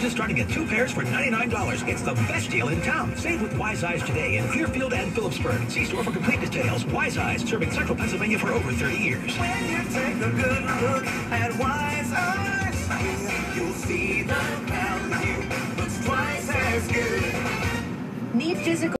just starting at two pairs for $99. It's the best deal in town. Save with Wise Eyes today in Clearfield and Philipsburg. See store for complete details. Wise Eyes, serving central Pennsylvania for over 30 years. When you take a good look at Wise Eyes, you'll see the value looks twice as good. Need physical